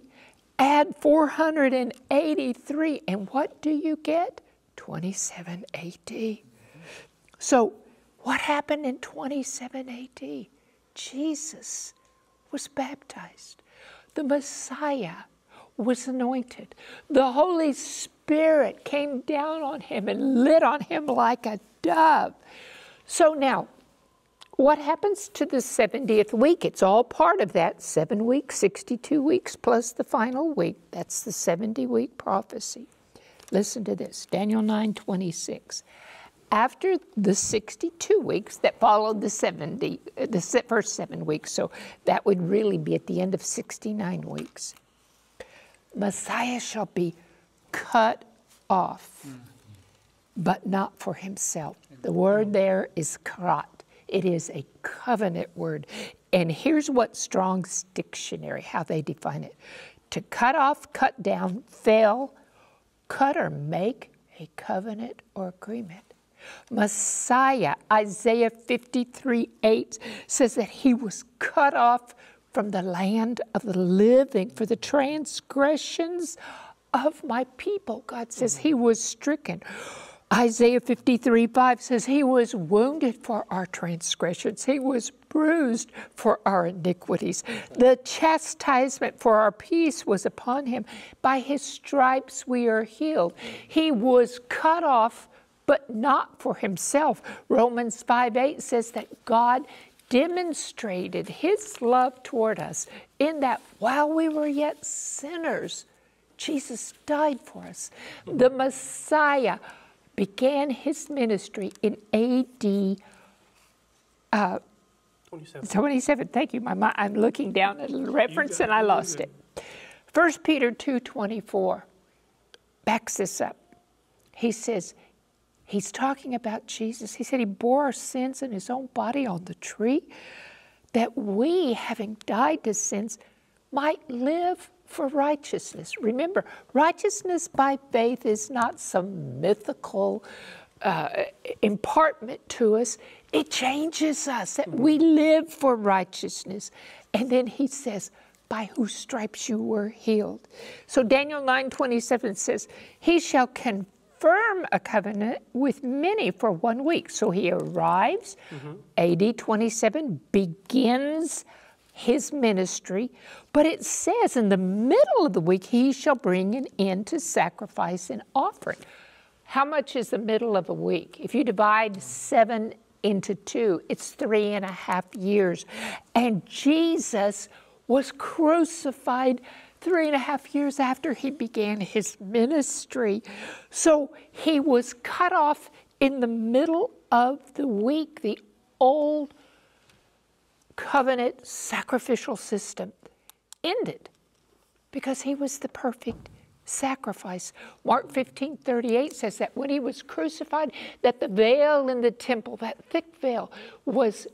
add 483, and what do you get? 27 AD. So, what happened in 27 AD? Jesus was baptized. The Messiah was anointed. The Holy Spirit came down on him and lit on him like a dove. So now, what happens to the 70th week? It's all part of that seven weeks, 62 weeks plus the final week. That's the 70 week prophecy. Listen to this Daniel 9 26. After the 62 weeks that followed the 70, the first seven weeks, so that would really be at the end of 69 weeks, Messiah shall be cut off, but not for himself. The word there is karat. It is a covenant word. And here's what Strong's dictionary, how they define it. To cut off, cut down, fail, cut or make a covenant or agreement. Messiah, Isaiah 53 8 says that he was cut off from the land of the living for the transgressions of my people. God says he was stricken. Isaiah 53 5 says, He was wounded for our transgressions, He was bruised for our iniquities. The chastisement for our peace was upon Him. By His stripes we are healed. He was cut off, but not for Himself. Romans 5 8 says that God demonstrated His love toward us in that while we were yet sinners, Jesus died for us. The Messiah began his ministry in AD uh, 27. 27. Thank you. My, I'm looking down at a reference and I lost it. 1 Peter 2.24 backs this up. He says, he's talking about Jesus. He said he bore our sins in his own body on the tree, that we, having died to sins, might live for righteousness. Remember, righteousness by faith is not some mythical uh, impartment to us, it changes us that we live for righteousness. And then he says, by whose stripes you were healed. So Daniel 9:27 says, He shall confirm a covenant with many for one week. So he arrives, mm-hmm. AD 27 begins his ministry, but it says in the middle of the week, he shall bring an end to sacrifice and offering. How much is the middle of a week? If you divide seven into two, it's three and a half years. And Jesus was crucified three and a half years after he began his ministry. So he was cut off in the middle of the week. The old covenant sacrificial system ended because he was the perfect sacrifice. Mark 15, 38 says that when he was crucified, that the veil in the temple, that thick veil, was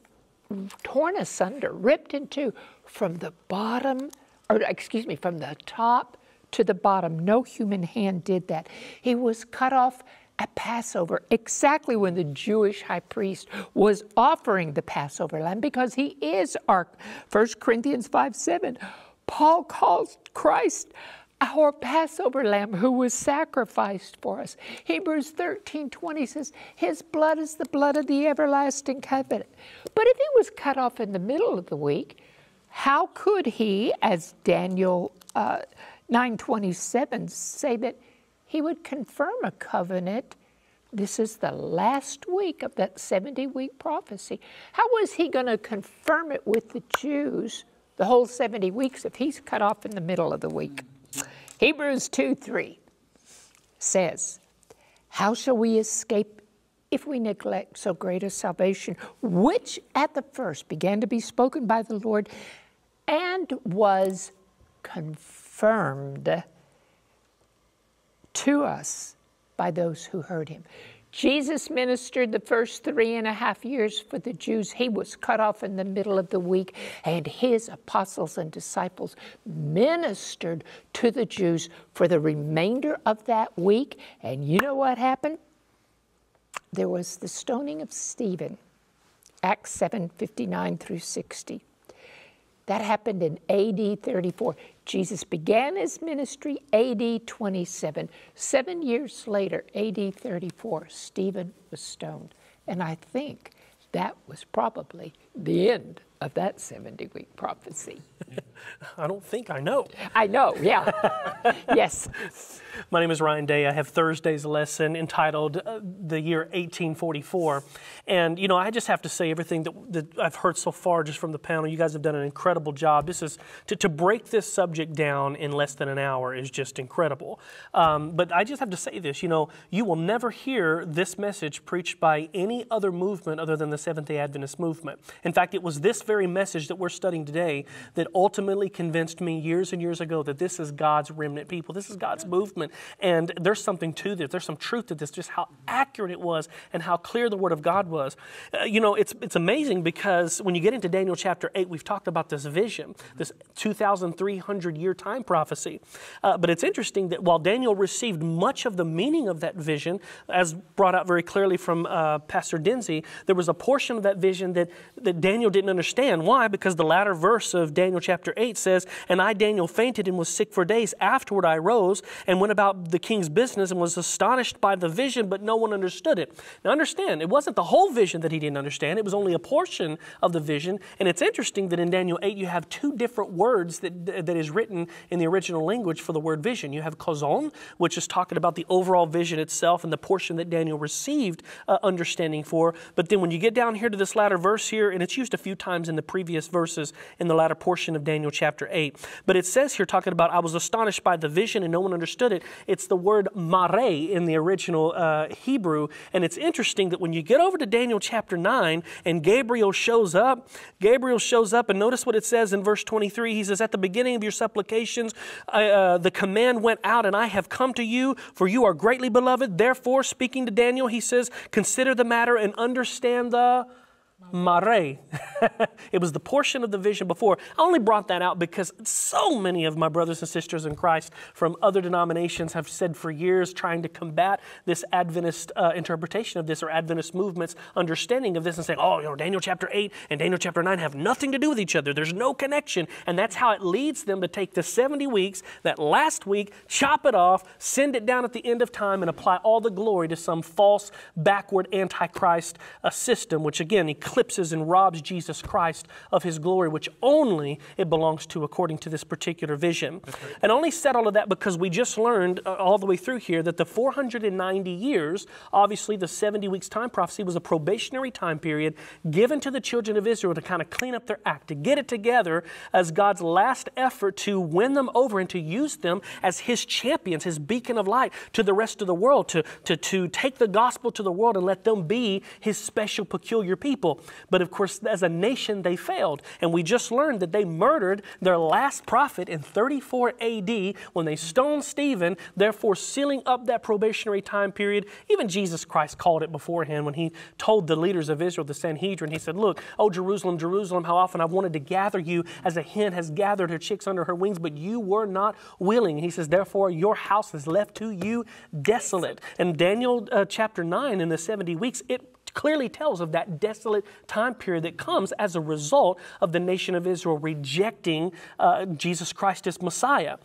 torn asunder, ripped in two from the bottom, or excuse me, from the top to the bottom. No human hand did that. He was cut off at Passover, exactly when the Jewish high priest was offering the Passover lamb, because he is our 1 Corinthians 5 7. Paul calls Christ our Passover lamb who was sacrificed for us. Hebrews 13 20 says, His blood is the blood of the everlasting covenant. But if he was cut off in the middle of the week, how could he, as Daniel uh, 927 say that he would confirm a covenant. This is the last week of that 70 week prophecy. How was he going to confirm it with the Jews the whole 70 weeks if he's cut off in the middle of the week? Hebrews 2 3 says, How shall we escape if we neglect so great a salvation, which at the first began to be spoken by the Lord and was confirmed to us by those who heard him. Jesus ministered the first three and a half years for the Jews. He was cut off in the middle of the week, and his apostles and disciples ministered to the Jews for the remainder of that week. And you know what happened? There was the stoning of Stephen, Acts 7 59 through 60. That happened in AD 34. Jesus began his ministry AD 27. Seven years later, AD 34, Stephen was stoned. And I think that was probably the end of that 70 week prophecy. I don't think I know. I know, yeah. yes. My name is Ryan Day. I have Thursday's lesson entitled uh, The Year 1844. And, you know, I just have to say everything that, that, I've heard so far just from the panel. You guys have done an incredible job. This is, to, to break this subject down in less than an hour is just incredible. Um, but I just have to say this, you know, you will never hear this message preached by any other movement other than the Seventh day Adventist movement. In fact, it was this very message that we're studying today that ultimately convinced me years and years ago that this is God's remnant people. This is God's movement. And there's something to this. There's some truth to this, just how accurate it was and how clear the Word of God was. Uh, you know, it's, it's amazing because when you get into Daniel chapter 8, we've talked about this vision, this 2,300 year time prophecy. Uh, but it's interesting that while Daniel received much of the meaning of that vision, as brought out very clearly from uh, Pastor Dinzey, there was a portion of that vision that, that Daniel didn't understand. Why? Because the latter verse of Daniel chapter 8 says, And I, Daniel, fainted and was sick for days. Afterward I rose and went about the king's business and was astonished by the vision, but no one understood it. Now understand, it wasn't the whole vision that he didn't understand, it was only a portion of the vision. And it's interesting that in Daniel 8 you have two different words that, that is written in the original language for the word vision. You have chazon, which is talking about the overall vision itself and the portion that Daniel received uh, understanding for. But then when you get down here to this latter verse here, and it's used a few times in the previous verses in the latter portion of Daniel chapter 8, but it says here talking about, I was astonished by the vision and no one understood it. It's the word mareh in the original uh, Hebrew. And it's interesting that when you get over to Daniel chapter 9 and Gabriel shows up, Gabriel shows up, and notice what it says in verse 23. He says, At the beginning of your supplications, uh, the command went out, and I have come to you, for you are greatly beloved. Therefore, speaking to Daniel, he says, Consider the matter and understand the mareh. it was the portion of the vision before. I only brought that out because so many of my brothers and sisters in Christ from other denominations have said for years, trying to combat this Adventist uh, interpretation of this or Adventist movement's understanding of this and saying, oh, you know, Daniel chapter 8 and Daniel chapter 9 have nothing to do with each other. There's no connection. And that's how it leads them to take the 70 weeks, that last week, chop it off, send it down at the end of time, and apply all the glory to some false, backward, antichrist uh, system, which again, eclipses and robs Jesus Christ of his glory, which only it belongs to according to this particular vision. Right. And only said all of that because we just learned uh, all the way through here that the 490 years, obviously the 70 weeks time prophecy was a probationary time period given to the children of Israel to kind of clean up their act, to get it together as God's last effort to win them over and to use them as his champions, his beacon of light to the rest of the world, to, to, to take the gospel to the world and let them be his special, peculiar people. But of course, as a nation, they failed. And we just learned that they murdered their last prophet in 34 AD when they stoned Stephen, therefore sealing up that probationary time period. Even Jesus Christ called it beforehand when he told the leaders of Israel, the Sanhedrin, he said, Look, oh, Jerusalem, Jerusalem, how often I've wanted to gather you as a hen has gathered her chicks under her wings, but you were not willing. He says, Therefore, your house is left to you desolate. And Daniel uh, chapter 9, in the 70 weeks, it clearly tells of that desolate time period that comes as a result of the nation of Israel rejecting uh, Jesus Christ as Messiah.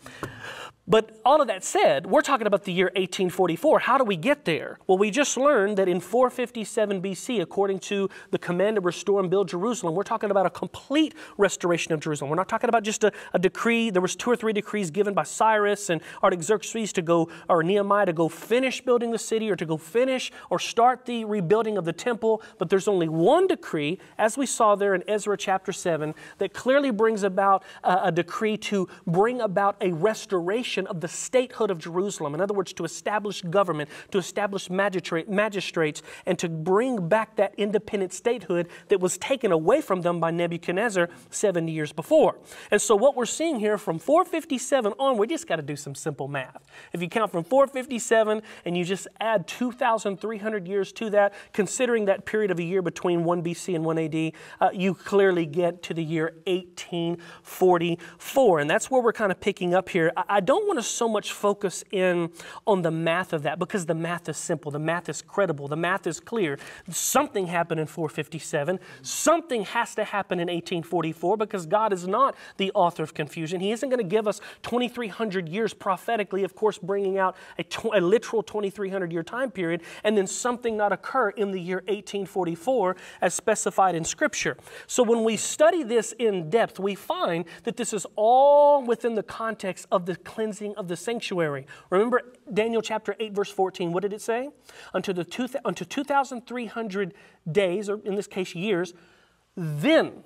But all of that said, we're talking about the year 1844. How do we get there? Well, we just learned that in 457 BC, according to the command to restore and build Jerusalem, we're talking about a complete restoration of Jerusalem. We're not talking about just a, a decree. There was two or three decrees given by Cyrus and Artaxerxes to go, or Nehemiah to go finish building the city or to go finish or start the rebuilding of the temple. But there's only one decree, as we saw there in Ezra chapter 7, that clearly brings about a, a decree to bring about a restoration of the statehood of Jerusalem. In other words, to establish government, to establish magistrate, magistrates, and to bring back that independent statehood that was taken away from them by Nebuchadnezzar 70 years before. And so, what we're seeing here from 457 on, we just got to do some simple math. If you count from 457 and you just add 2,300 years to that, considering that period of a year between 1 BC and 1 AD, uh, you clearly get to the year 1844. And that's where we're kind of picking up here. I don't want to so much focus in on the math of that because the math is simple, the math is credible, the math is clear. Something happened in 457, something has to happen in 1844 because God is not the author of confusion. He isn't going to give us 2,300 years prophetically, of course, bringing out a, a literal 2,300 year time period, and then something not occur in the year 1844 as specified in Scripture. So when we study this in depth, we find that this is all within the context of the cleansing of the sanctuary. Remember Daniel chapter 8, verse 14, what did it say? Unto, the two, unto 2,300 days, or in this case years, then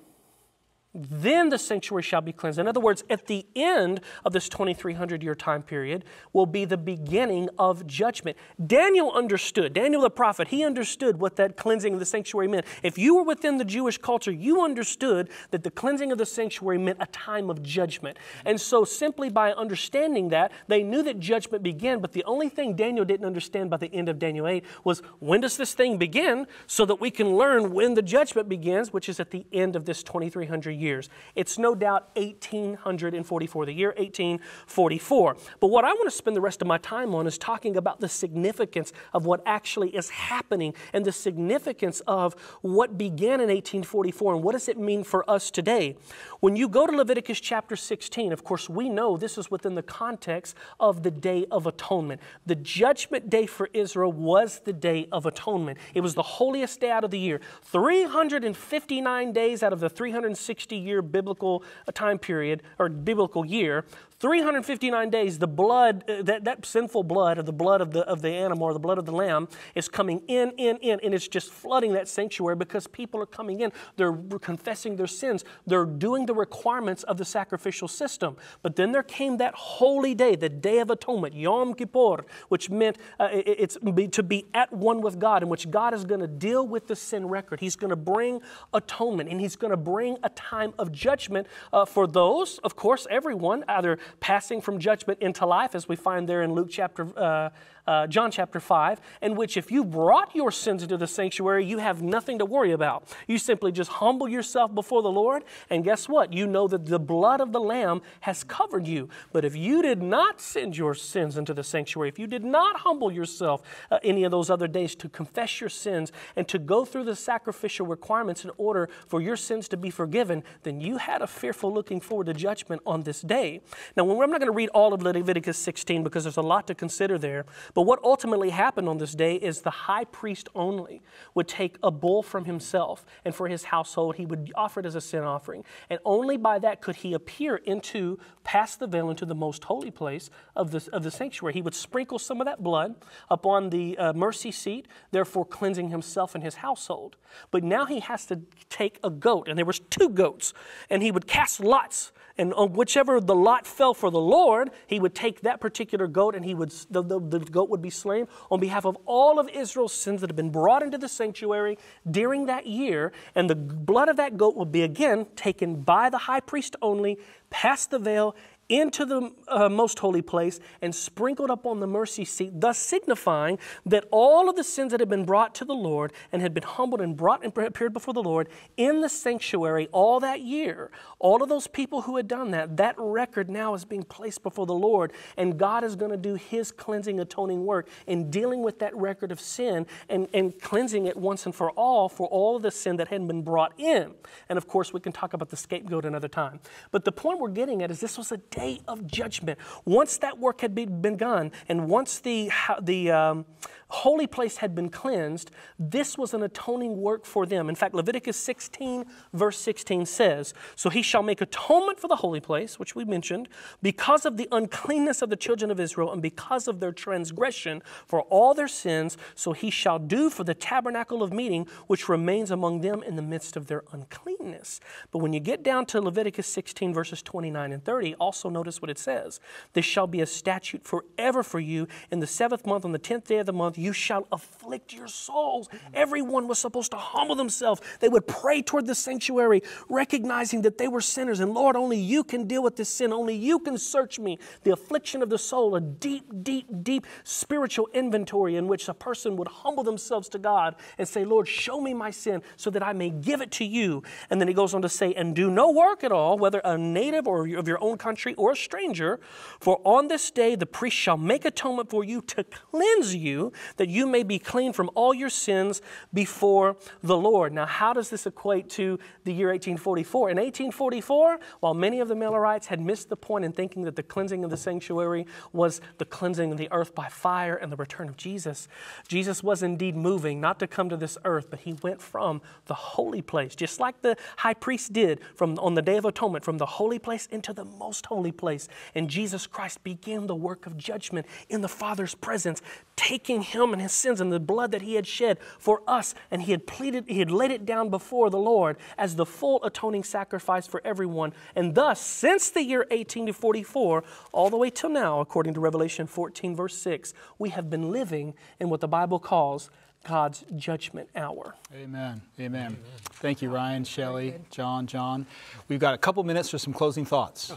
then the sanctuary shall be cleansed. In other words, at the end of this 2300 year time period will be the beginning of judgment. Daniel understood, Daniel the prophet, he understood what that cleansing of the sanctuary meant. If you were within the Jewish culture, you understood that the cleansing of the sanctuary meant a time of judgment. And so, simply by understanding that, they knew that judgment began, but the only thing Daniel didn't understand by the end of Daniel 8 was when does this thing begin so that we can learn when the judgment begins, which is at the end of this 2300 years years. It's no doubt 1844, the year 1844. But what I want to spend the rest of my time on is talking about the significance of what actually is happening and the significance of what began in 1844 and what does it mean for us today. When you go to Leviticus chapter 16, of course, we know this is within the context of the Day of Atonement. The judgment day for Israel was the Day of Atonement. It was the holiest day out of the year. 359 days out of the 360 year biblical uh, time period or biblical year, 359 days, the blood, uh, that, that sinful blood, of the blood of the, of the animal or the blood of the lamb, is coming in, in, in, and it's just flooding that sanctuary because people are coming in. They're confessing their sins. They're doing the requirements of the sacrificial system. But then there came that holy day, the Day of Atonement, Yom Kippur, which meant uh, it, it's to be at one with God, in which God is going to deal with the sin record. He's going to bring atonement, and He's going to bring a time of judgment uh, for those, of course, everyone, either passing from judgment into life, as we find there in Luke chapter uh, uh, John chapter 5, in which if you brought your sins into the sanctuary, you have nothing to worry about. You simply just humble yourself before the Lord, and guess what? You know that the blood of the Lamb has covered you. But if you did not send your sins into the sanctuary, if you did not humble yourself uh, any of those other days to confess your sins and to go through the sacrificial requirements in order for your sins to be forgiven, then you had a fearful looking forward to judgment on this day. Now, I'm not going to read all of Leviticus 16 because there's a lot to consider there, but what ultimately happened on this day is the high priest only would take a bull from himself, and for his household, he would offer it as a sin offering. And only by that could he appear into, past the veil, into the most holy place of the, of the sanctuary. He would sprinkle some of that blood upon the uh, mercy seat, therefore cleansing himself and his household. But now he has to take a goat, and there was two goats, and he would cast lots and on whichever the lot fell for the Lord, he would take that particular goat and he would, the, the, the, goat would be slain on behalf of all of Israel's sins that had been brought into the sanctuary during that year. And the blood of that goat would be again taken by the high priest only, past the veil, into the uh, most holy place and sprinkled up on the mercy seat, thus signifying that all of the sins that had been brought to the Lord and had been humbled and brought and appeared before the Lord in the sanctuary all that year, all of those people who had done that, that record now is being placed before the Lord, and God is going to do His cleansing, atoning work in dealing with that record of sin and, and cleansing it once and for all for all of the sin that hadn't been brought in. And of course, we can talk about the scapegoat another time. But the point we're getting at is this was a day of judgment. Once that work had been begun, and once the, the, um, holy place had been cleansed, this was an atoning work for them. In fact, Leviticus 16, verse 16 says, So he shall make atonement for the holy place, which we mentioned, because of the uncleanness of the children of Israel and because of their transgression for all their sins, so he shall do for the tabernacle of meeting, which remains among them in the midst of their uncleanness. But when you get down to Leviticus 16, verses 29 and 30, also notice what it says This shall be a statute forever for you. In the seventh month, on the tenth day of the month, you shall afflict your souls. Everyone was supposed to humble themselves. They would pray toward the sanctuary, recognizing that they were sinners. And Lord, only you can deal with this sin. Only you can search me. The affliction of the soul, a deep, deep, deep spiritual inventory in which a person would humble themselves to God and say, Lord, show me my sin so that I may give it to you. And then he goes on to say, and do no work at all, whether a native or of your own country or a stranger, for on this day the priest shall make atonement for you to cleanse you, that you may be clean from all your sins before the Lord. Now, how does this equate to the year 1844? In 1844, while many of the Millerites had missed the point in thinking that the cleansing of the sanctuary was the cleansing of the earth by fire and the return of Jesus, Jesus was indeed moving not to come to this earth, but he went from the holy place, just like the high priest did from on the day of atonement, from the holy place into the most holy place. And Jesus Christ began the work of judgment in the Father's presence, taking him and his sins and the blood that he had shed for us, and he had pleaded, he had laid it down before the Lord as the full atoning sacrifice for everyone. And thus, since the year 1844, all the way till now, according to Revelation 14, verse 6, we have been living in what the Bible calls God's judgment hour. Amen. Amen. Amen. Thank you, Ryan, Shelley, John, John. We've got a couple minutes for some closing thoughts.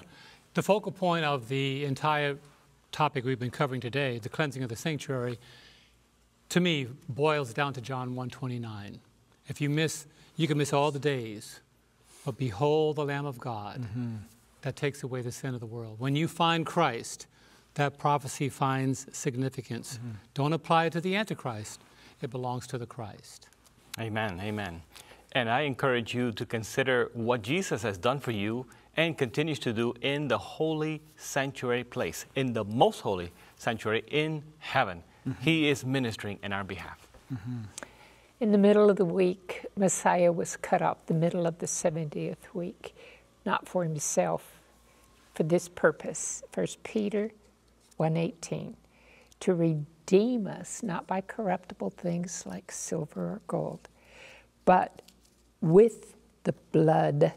The focal point of the entire topic we've been covering today, the cleansing of the sanctuary, to me boils down to John 1:29. If you miss, you can miss all the days, but behold the Lamb of God mm-hmm. that takes away the sin of the world. When you find Christ, that prophecy finds significance. Mm-hmm. Don't apply it to the Antichrist it belongs to the Christ. Amen, amen. And I encourage you to consider what Jesus has done for you and continues to do in the holy sanctuary place, in the most holy sanctuary in heaven. Mm-hmm. He is ministering in our behalf. Mm-hmm. In the middle of the week, Messiah was cut off, the middle of the 70th week, not for himself, for this purpose. 1 Peter 1.18, to redeem redeem us, not by corruptible things like silver or gold, but with the blood,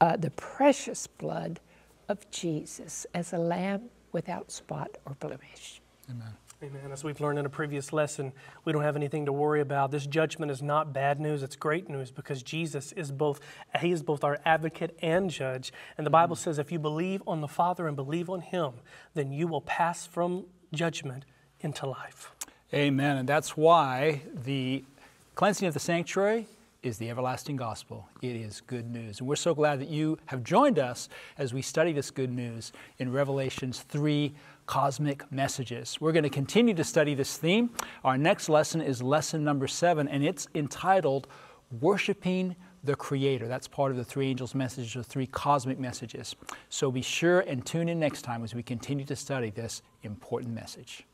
uh, the precious blood of Jesus as a lamb without spot or blemish. Amen. Amen. As we've learned in a previous lesson, we don't have anything to worry about. This judgment is not bad news, it's great news because Jesus is both he is both our advocate and judge. And the Bible says if you believe on the Father and believe on him, then you will pass from judgment into life. Amen. And that's why the cleansing of the sanctuary is the everlasting gospel. It is good news. And we're so glad that you have joined us as we study this good news in Revelation's three cosmic messages. We're going to continue to study this theme. Our next lesson is lesson number seven, and it's entitled Worshiping the Creator. That's part of the three angels' messages, or three cosmic messages. So be sure and tune in next time as we continue to study this important message.